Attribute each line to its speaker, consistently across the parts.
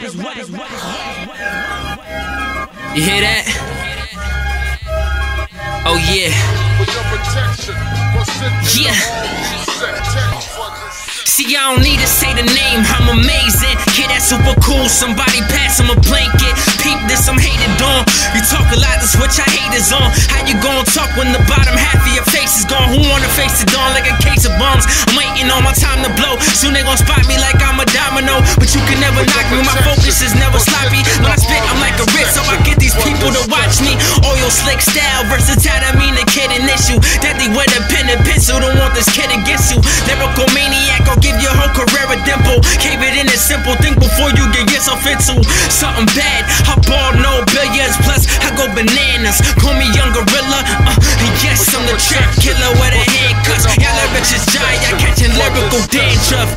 Speaker 1: You hear that? Oh yeah. Yeah. See, I don't need to say the name, I'm amazing. Kid, that's super cool. Somebody pass him a blanket. Peep this, I'm hated on. You talk a lot, that's what your haters on. How you gonna talk when the bottom half of your face is gone? Who wanna face it on like a case of bombs? I'm waiting on my time to blow. Soon they gon' spot me like I'm a domino. But you can never knock me, my focus is never sloppy. When I spit, I'm like a wrist, so I get these people to watch me. Oil slick style, versatile, I mean the kid an issue. Deadly with a pen and pencil, don't want this kid against you. Lyrical maniac, I'll give your whole career a dimple. Keep it in a simple, think before you get yourself into something bad. I ball no billions, plus I go bananas. Call me young gorilla. Uh, yes, I'm the trap killer with a handcuffs. Y'all are bitches giant, catching lyrical dandruff.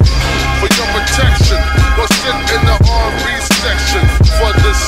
Speaker 2: For your protection, sit in the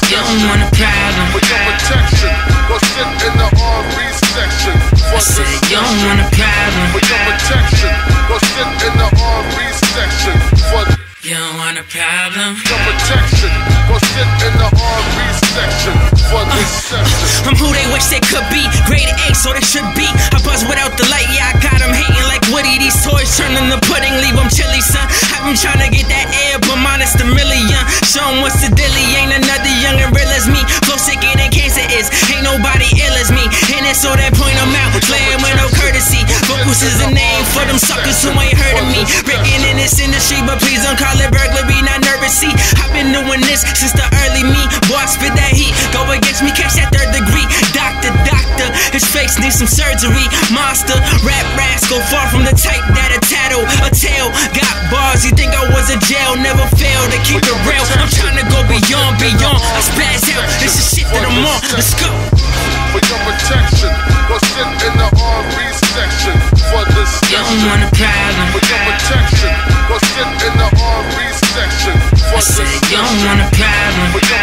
Speaker 1: You don't want a problem.
Speaker 2: For your protection, go sit in the R&B section for
Speaker 1: I said you don't want a problem.
Speaker 2: For your protection, go sit in the R&B section for
Speaker 1: You don't want a problem.
Speaker 2: your protection, go sit in the R&B section for uh, this session.
Speaker 1: I'm who they wish they could be. Grade A, so they should be. I buzz without the light, yeah, I got them hating like Woody. These toys turn into pudding, leave them chilly, son. I've been trying to get that air, but minus the million. Show 'em what's the dilly. Ain't another young and real as me. Flow sicker than cancer is. Ain't nobody ill as me. And it's so that point I'm out. Playing with no courtesy. Focus is a name for them suckers who ain't heard of me. Breaking in this industry, but please don't call it burglary, not nervous. See, I've been doing this since the early me. Boy, I spit that heat. Go against me, catch that third degree. Doctor, doctor, his face needs some surgery. Monster, rap rascal, far from the type that a tattle, a tail. Got bars, you think I was a jail, never failed to keep it You don't
Speaker 2: session.
Speaker 1: want a problem.
Speaker 2: For your protection, sit in the R&B section
Speaker 1: I said you don't want a problem.